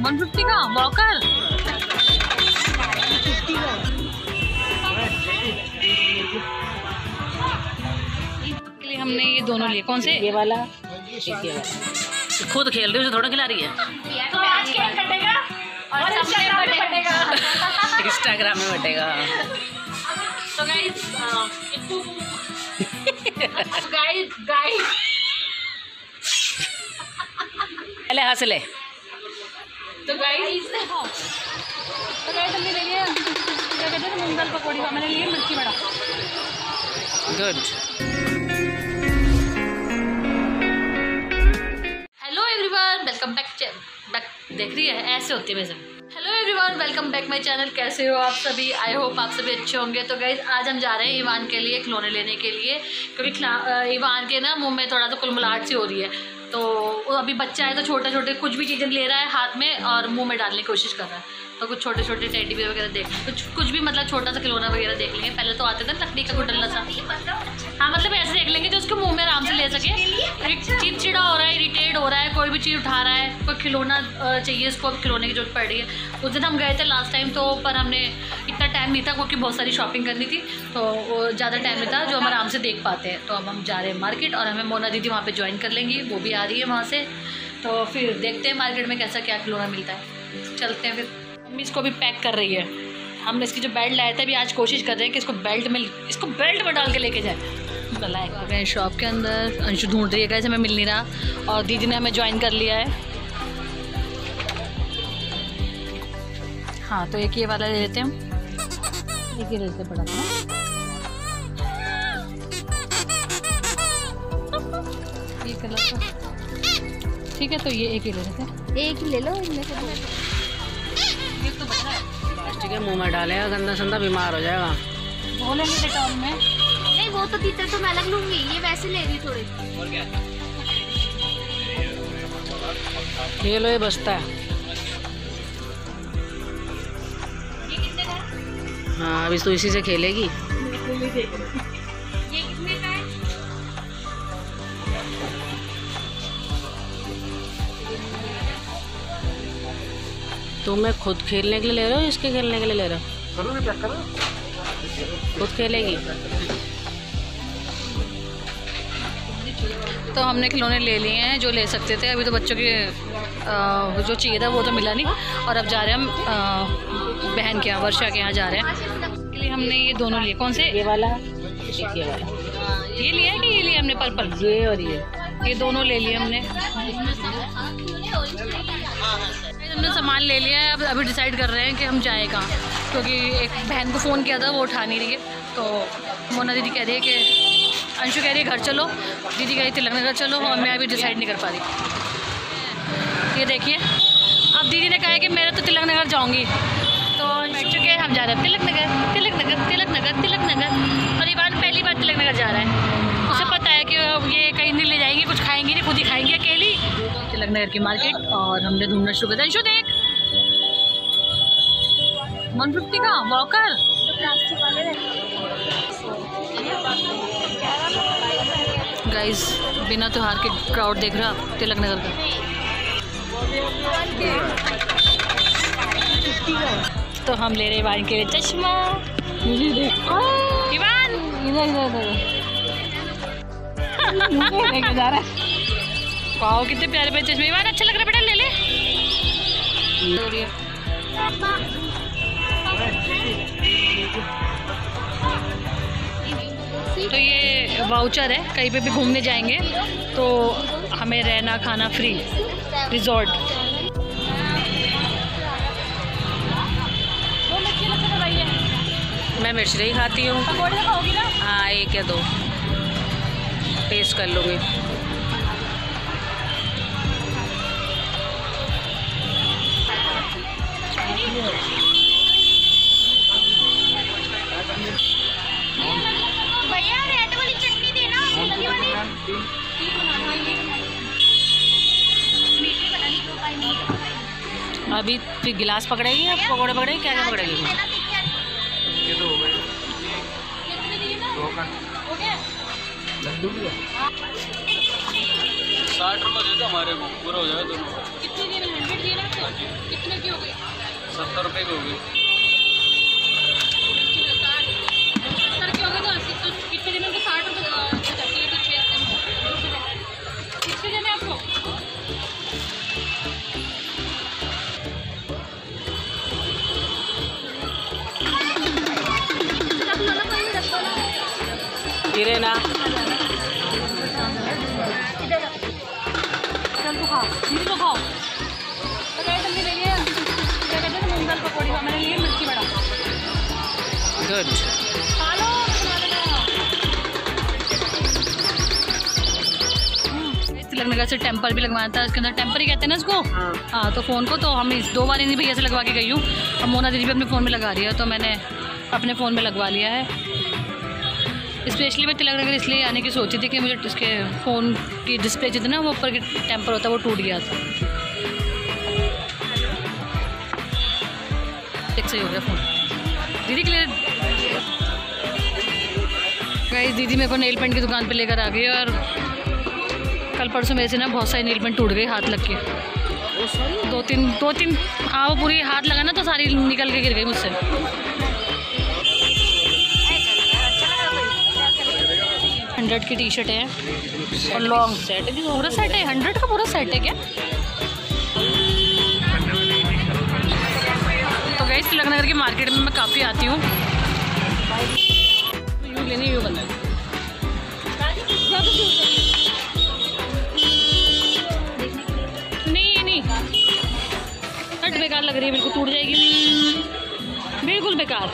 One fifty का walker लिए हमने ये दोनों लिए। कौन से? ये वाला। एक ये वाला खुद खेल रही है उसे थोड़ा खिला रही है। तो आज केक कटेगा और इंस्टाग्राम इंस्टाग्राम में बटेगा। तो गाइस गाइस गाइस पहले हंस ले। तो गाइस तो गाइस हमने ले लिया क्या कहते हैं मूंग दाल पकौड़ी का मैंने लिए मिर्ची बड़ा good hello everyone welcome back back देख रही है ऐसे होती है वैसे hello everyone welcome back my channel कैसे हो आप सभी? आई होप आप सभी अच्छे होंगे। तो गई आज हम जा रहे हैं ईवान के लिए खिलौने लेने के लिए। क्योंकि ईवान के ना मुँह में थोड़ा सा कुलमुलाहट सी हो रही है। तो अभी बच्चा है तो छोटे छोटे कुछ भी चीज़ें ले रहा है हाथ में और मुँह में डालने की कोशिश कर रहा है। तो कुछ छोटे छोटे टेडी बियर वगैरह देख, कुछ कुछ भी मतलब छोटा सा खिलौना वगैरह देख लेंगे। पहले तो आते थे लकड़ी का कोई डल्ला सा हाँ मतलब ऐसे देख लेंगे जो उसके मुँह में आराम से ले सके। चिड़चिड़ा हो रहा है इरिटेट हो रहा है कोई भी चीज़ उठा रहा है कोई खिलौना चाहिए उसको अब खिलौने की ज़रूरत पड़ रही है। उस दिन हम गए थे लास्ट टाइम तो पर हमने इतना टाइम नहीं था क्योंकि बहुत सारी शॉपिंग करनी थी तो ज़्यादा टाइम नहीं था जो हम आराम से देख पाते हैं। तो अब हम जा रहे हैं मार्केट और हमें मोना दीदी वहाँ पर ज्वाइन कर लेंगी वो भी आ रही है वहाँ से। तो फिर देखते हैं मार्केट में कैसा क्या खिलौना मिलता है। चलते हैं फिर। मम्मी इसको भी पैक कर रही है। हमने इसकी जो बेल्ट लाया था अभी आज कोशिश कर रहे हैं कि इसको बेल्ट में इसको बेल्ट में डाल के लेके जाए। गए शॉप के अंदर अंशु ढूंढ रही है कैसे हमें मिल नहीं रहा। और दीदी ने हमें ज्वाइन कर लिया है। हाँ तो एक ये वाला ले लेते हैं एक ही ले लेते बड़ा सा ये कलर का। ठीक है तो ये एक ही ले लेते हैं। एक ही ले लो इनमें से ये तो है। प्लास्टिक के मुँह में डालेगा गंदा संदा बीमार हो जाएगा। बोलेंगे डेटॉल में वो तो तीतर तो मैं अलग लूँगी ये वैसे ले रही थोड़ी। ये लो ये बसता है। हाँ? अभी तो इसी से खेलेगी। ये कितने का है? तुम मैं खुद खेलने के लिए ले रहे हो इसके खेलने के लिए ले रहे हो? खुद खेलेगी? तो हमने खिलौने ले लिए हैं जो ले सकते थे। अभी तो बच्चों के जो चाहिए था वो तो मिला नहीं। और अब जा रहे हैं हम बहन के यहाँ वर्षा के यहाँ जा रहे हैं। इसके लिए हमने ये दोनों लिए। कौन से? ये वाला। ये वाला। ये लिया है कि ये लिया हमने? पर्पल। ये और ये। ये दोनों ले लिए हमने। हमने सामान ले लिया है। अब अभी डिसाइड कर रहे हैं कि हम जाएँ कहाँ। क्योंकि एक बहन को फ़ोन किया था वो उठा नहीं रही है। तो मोना दीदी कह रही है कि अंशु कह रही है घर चलो। दीदी कह रही तिलक नगर चलो। और मैं अभी डिसाइड नहीं कर पा रही। ये देखिए। अब दीदी ने कहा है कि मैं तो तिलक नगर जाऊँगी। तो बैठ चुके हैं हम जा रहे हैं तिलक नगर तिलक नगर तिलक नगर तिलक नगर। और पहली बार तिलक नगर जा रहा है। उसे पता है कि ये कहीं नहीं ले जाएँगे कुछ खाएँगी नहीं खुद ही खाएँगी अकेली। तिलक नगर की मार्केट और हमने ढूंढना शुरू कर दिया। अंशु देख। वन फिफ्टी का वॉकर गाइस बिना त्योहार के क्राउड देख रहा तिलक नगर का। तो हम ले रहे इवान के लिए चश्मा। इवान! इधर इधर लेके जा रहा वाओ, कितने प्यारे प्यारे चश्मे। इवान अच्छा लग रहा बेटा, ले ले। तो ये वाउचर है कहीं पे भी घूमने जाएँगे। तो हमें रहना खाना फ्री रिजॉर्ट मैं मिर्च नहीं खाती हूँ। हाँ एक या दो। टेस्ट कर लूँगी। अभी फिर गिलास पकड़ेगी या पकौड़े पकड़ेगी क्या क्या पकड़ेगी? साठ रुपये दे दो हमारे को पूरा हो जाएगा दोनों। कितने की हंड्रेड दिए ना सत्तर रुपये की हो सत्तर इस लगने का से टेम्पर भी लगवाना था इसके अंदर टेम्पर ही कहते हैं ना इसको? हाँ। हाँ तो फ़ोन को तो हम इस दो बार इन्हीं भैया से लगवा के गई हूँ। अब मोना दीदी भी अपने फ़ोन में लगा रही है तो मैंने अपने फ़ोन में लगवा लिया है। स्पेशली मैं तिलक नगर इसलिए आने की सोची थी कि मुझे इसके फ़ोन की डिस्प्ले जितना वो ऊपर की टेम्पर होता है वो टूट गया था। एक सही हो गया फ़ोन दीदी के लिए गाइस दीदी मेरे को नेल पेंट की दुकान पे लेकर आ गई और कल परसों मेरे से ना बहुत सारी नेल पेंट टूट गई हाथ लग के। दो तीन दो तीन हाँ वो पूरी हाथ लगा ना तो सारी निकल के गिर गई मुझसे। हंड्रेड की टी शर्ट है। और लॉन्ग सेट भी पूरा सेट है? हंड्रेड का पूरा सेट है क्या? तो गई तिलक नगर की मार्केट में मैं काफ़ी आती हूँ। यूँ नहीं यूँ बंदा। नहीं बेकार लग रही है बिल्कुल टूट जाएगी। बिल्कुल बेकार।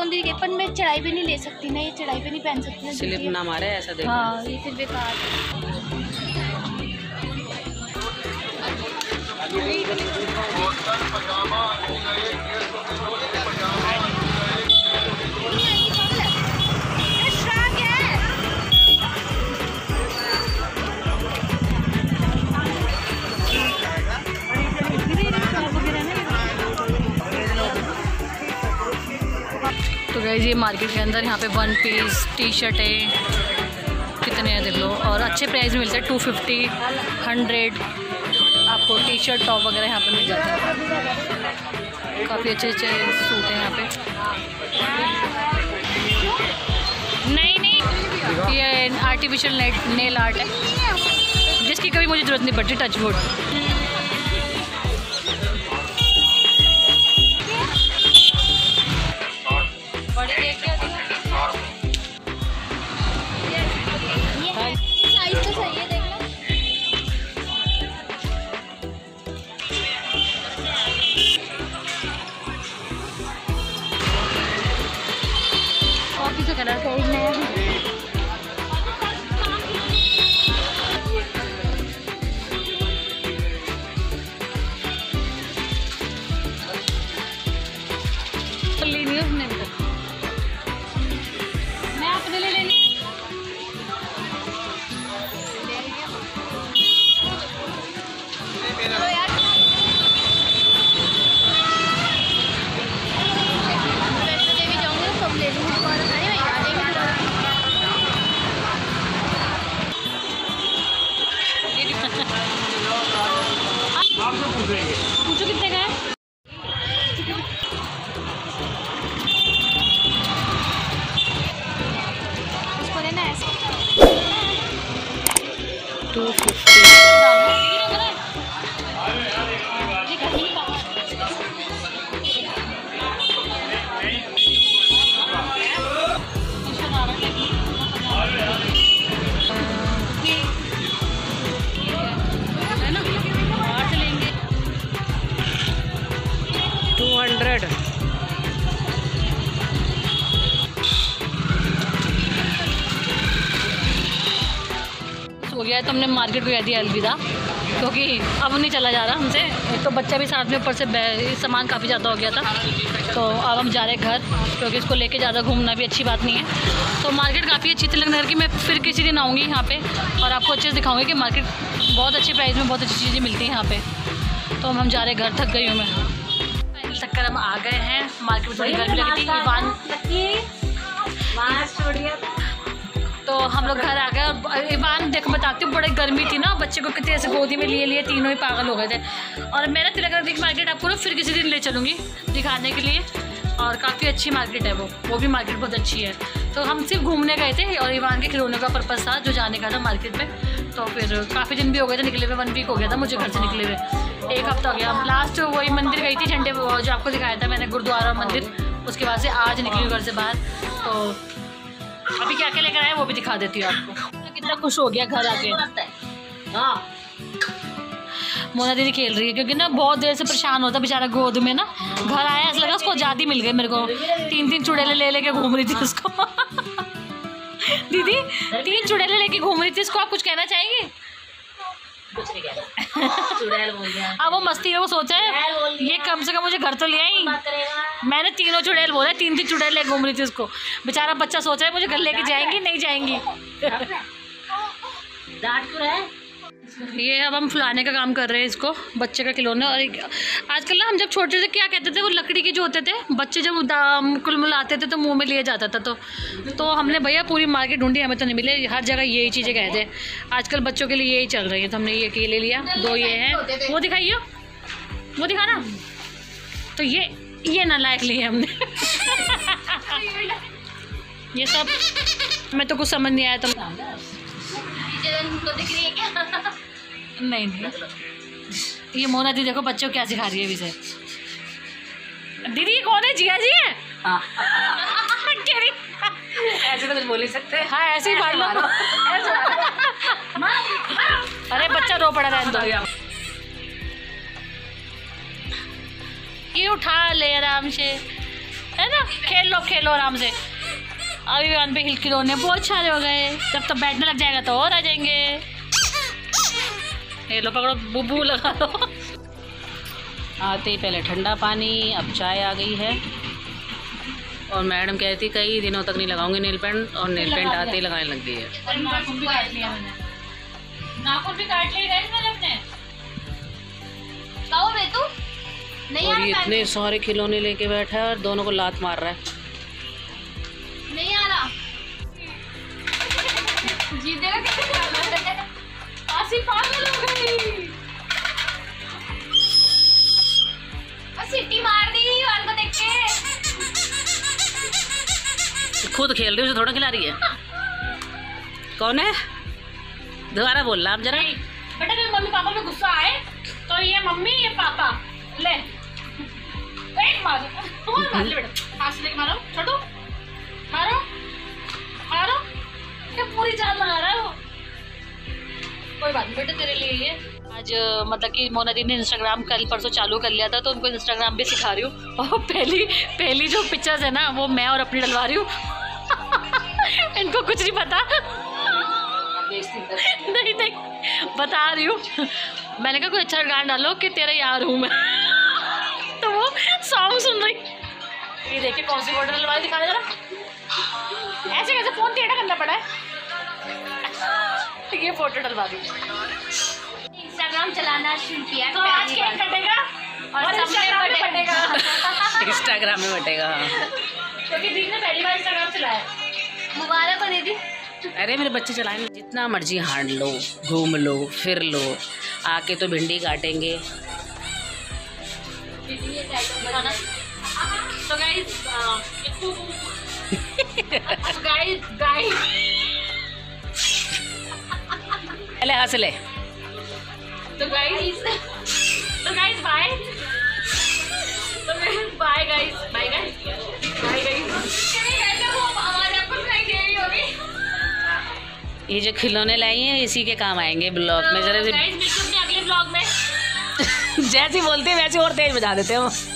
सौंदर्य के पर मैं चढ़ाई भी नहीं ले सकती ना ये चढ़ाई भी नहीं पहन सकती ना स्लिप। ना मारे ऐसा देखो हाँ ये फिर बेकार है। गई ये मार्केट के अंदर। यहाँ पे वन पीस टी शर्ट है। कितने हैं देख लो। और अच्छे प्राइस में मिलते हैं। टू फिफ्टी हंड्रेड आपको टी शर्ट टॉप वगैरह यहाँ पे मिल जाते हैं। काफ़ी अच्छे अच्छे सूट हैं यहाँ पे। नहीं नहीं। ये आर्टिफिशियल नेट नेल आर्ट है। जिसकी कभी मुझे ज़रूरत नहीं पड़ती टच वुड कॉफ़ी से कलर टू फिफ्टी गया है तो हमने मार्केट को कह दिया अलविदा, क्योंकि अब नहीं चला जा रहा हमसे। एक तो बच्चा भी साथ में ऊपर से सामान काफ़ी ज़्यादा हो गया था तो अब हम जा रहे हैं घर, क्योंकि इसको लेके ज़्यादा घूमना भी अच्छी बात नहीं है। तो मार्केट काफ़ी अच्छी तिलक नगर की मैं फिर किसी दिन आऊँगी यहाँ पर और आपको अच्छे से दिखाऊँगी कि मार्केट बहुत अच्छी प्राइस में बहुत अच्छी चीज़ें मिलती हैं यहाँ पर तो हम जा रहे घर थक गई हूँ मैं। तक कर हम आ गए हैं, मार्केट में थोड़ी गर्मी लगी थी हम लोग घर आ गए और ईवान देख, बताती हूँ, बड़ी गर्मी थी ना, बच्चे को कितने ऐसे गोदी में लिए लिए तीनों ही पागल हो गए थे। और मेरा तिलक नगर मार्केट आपको ना फिर किसी दिन ले चलूँगी, दिखाने के लिए। और काफ़ी अच्छी मार्केट है वो वो भी मार्केट बहुत अच्छी है। तो हम सिर्फ़ घूमने गए थे और ईवान के खिलौने का पर्पज़ था, जो जाने का था मार्केट में। तो फिर काफ़ी दिन भी हो गए थे, निकले हुए वन वीक हो गया था मुझे घर से निकले हुए। एक हफ़्ता हो गया। लास्ट वही मंदिर गई थी, झंडे जो आपको दिखाया था मैंने, गुरुद्वारा मंदिर। उसके बाद से आज निकली घर से बाहर। तो अभी क्या क्या लेकर आए वो भी दिखा देती हूँ आपको। कितना खुश हो गया घर आके। हाँ। मोना दीदी खेल रही है क्योंकि ना बहुत देर से परेशान होता बेचारा गोद में ना। घर आया ऐसा लगा उसको आज़ादी मिल गई मेरे को। तीन तीन चुड़ैले ले लेके घूम रही थी उसको। दीदी तीन चुड़ैले लेके घूम रही थी उसको आप कुछ कहना चाहेंगे? अब वो मस्ती में वो सोचा है। ये कम से कम मुझे घर तो ले आई। मैंने तीनों चुड़ैल बोला, तीन तीन चुड़ैल ले घूम रही थी उसको। बेचारा बच्चा सोच रहा है मुझे घर लेके जाएँगी, नहीं जाएँगी। ये अब हम फुलाने का काम कर रहे हैं इसको, बच्चे का खिलौना। और आजकल ना हम जब छोटे थे, क्या कहते थे, वो लकड़ी के जो होते थे, बच्चे जब कुलमुलाते थे तो मुँह में लिया जाता था तो तो हमने भैया पूरी मार्केट ढूंढी, हमें तो नहीं मिले। हर जगह यही चीज़ें कहते हैं। आजकल बच्चों के लिए यही चल रही है तो हमने ये ले लिया, दो ये हैं। वो दिखाइए। वो दिखाना तो ये ये ना लायक लिए हमने। ये सब मैं तो कुछ समझ नहीं आया तो दिख रही है क्या नहीं नहीं। ये मोना दी देखो बच्चों क्या सिखा रही है विषय दीदी ये कौन है? जिया जी है? हाँ। ऐसे तो कुछ बोल ही सकते। हाँ ऐसे ही मार। लो अरे बच्चा रो पड़ा रहने दो। ये उठा ले आराम से। है ना? खेल लो खेलो आराम से। अभी वन पे हिल खिलौने बहुत सारे हो गए। जब तब बैठने लग जाएगा तो और आ जाएँगे। ये लो पकड़ो बुबू लगा लो। आते ही पहले ठंडा पानी अब चाय आ गई है। और मैडम कहती कई दिनों तक नहीं लगाऊँगी नेल पेंट और नील पेंट आते ही लगाने लग गई है। नाखून भी काट लिए अपने नहीं और ये इतने सारे खिलौने लेके बैठा है और दोनों को लात मार रहा है। नहीं आ रहा। जीतेगा पागल हो गई। सिटी मार दी वाल को देख के। खुद खेल रही उसे थोड़ा खिला रही है। कौन है? दोबारा बोल रहा आप जरा। बेटा मम्मी पापा में गुस्सा आए तो ये मम्मी ये पापा। ले। है आज मतलब कि मोना दी ने इंस्टाग्राम कल परसों चालू कर लिया था तो उनको इंस्टाग्राम भी सिखा रही हूँ। और पहली पहली जो पिक्चर्स है ना, वो मैं और अपनी डलवा रही हूँ। इनको कुछ नहीं पता। नहीं नहीं, बता रही हूँ। मैंने कहा, कोई अच्छा गाना डालो कि तेरा यार हूँ मैं। सॉन्ग सुन रही। ये देखिए कौन सी फ़ोटो डलवाई दिखा जरा। ऐसे कैसे फ़ोन टेढ़ा करना पड़ा है? ये फ़ोटो डलवा दी। इंस्टाग्राम चलाना शुरू किया तो आज केक कटेगा और इंस्टाग्राम में बटेगा इंस्टाग्राम में बटेगा क्योंकि दीदी ने पहली बार इंस्टाग्राम चलाया। मुबारक हो दीदी। अरे मेरे बच्चे चलाएँगे जितना मर्ज़ी हांड लो घूम लो फिर लो आके तो भिंडी काटेंगे। तो गाइस गाइस गाइस पहले हंस ले तो गाइस तो गाइस बाय तो bye guys bye guys bye guys ये जो खिलौने लाई हैं इसी के काम आएँगे ब्लॉग में जरा जैसी बोलते हैं वैसे और तेज बजा देते हैं